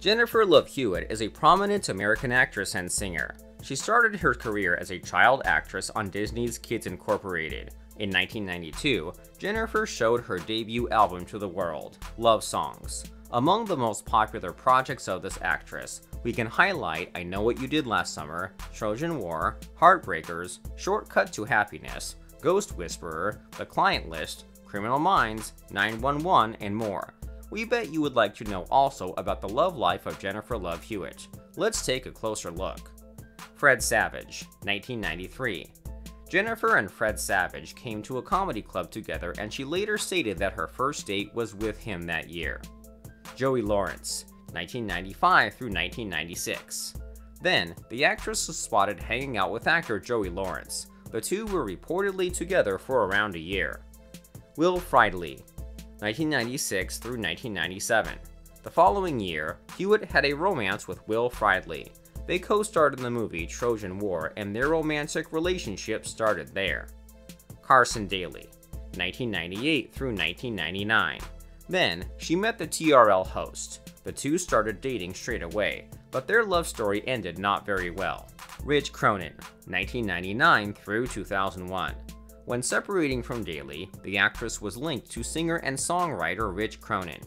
Jennifer Love Hewitt is a prominent American actress and singer. She started her career as a child actress on Disney's Kids Incorporated. In 1992, Jennifer showed her debut album to the world, Love Songs. Among the most popular projects of this actress, we can highlight I Know What You Did Last Summer, Trojan War, Heartbreakers, Shortcut to Happiness, Ghost Whisperer, The Client List, Criminal Minds, 911, and more. We bet you would like to know also about the love life of Jennifer Love Hewitt. Let's take a closer look. Fred Savage, 1993. Jennifer and Fred Savage came to a comedy club together and she later stated that her first date was with him that year. Joey Lawrence, 1995 through 1996. Then, the actress was spotted hanging out with actor Joey Lawrence. The two were reportedly together for around a year. Will Friedle, 1996 through 1997. The following year, Hewitt had a romance with Will Friedle. They co-starred in the movie Trojan War, and their romantic relationship started there. Carson Daly, 1998 through 1999. Then, she met the TRL host. The two started dating straight away, but their love story ended not very well. Rich Cronin, 1999 through 2001. When separating from Daly, the actress was linked to singer and songwriter Rich Cronin.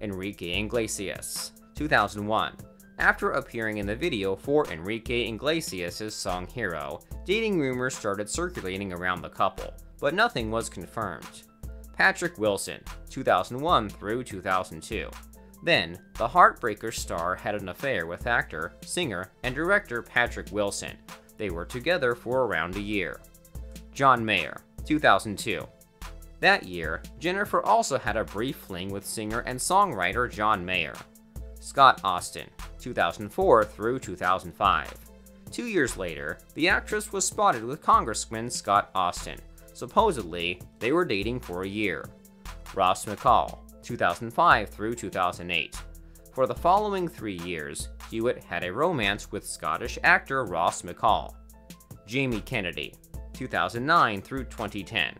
Enrique Iglesias, 2001. After appearing in the video for Enrique Iglesias' song Hero, dating rumors started circulating around the couple, but nothing was confirmed. Patrick Wilson, 2001 through 2002. Then, the Heartbreaker star had an affair with actor, singer, and director Patrick Wilson. They were together for around a year. John Mayer, 2002. That year, Jennifer also had a brief fling with singer and songwriter John Mayer. Scott Austin, 2004 through 2005. Two years later, the actress was spotted with Congressman Scott Austin. Supposedly, they were dating for a year. Ross McCall, 2005 through 2008. For the following three years, Hewitt had a romance with Scottish actor Ross McCall. Jamie Kennedy, 2009 through 2010.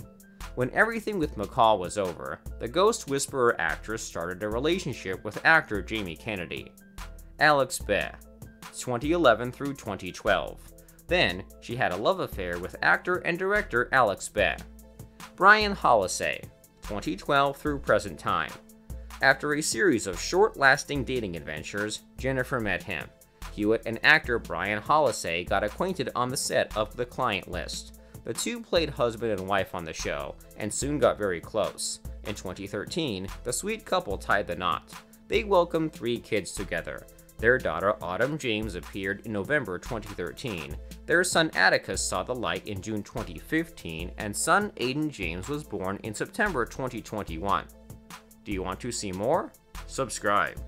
When everything with McCall was over, the Ghost Whisperer actress started a relationship with actor Jamie Kennedy. Alex Beh, 2011 through 2012. Then, she had a love affair with actor and director Alex Beh. Brian Hallisay, 2012 through present time. After a series of short-lasting dating adventures, Jennifer met him. Hewitt and actor Brian Hallisay got acquainted on the set of The Client List. The two played husband and wife on the show, and soon got very close. In 2013, the sweet couple tied the knot. They welcomed three kids together. Their daughter Autumn James appeared in November 2013. Their son Atticus saw the light in June 2015, and son Aiden James was born in September 2021. Do you want to see more? Subscribe.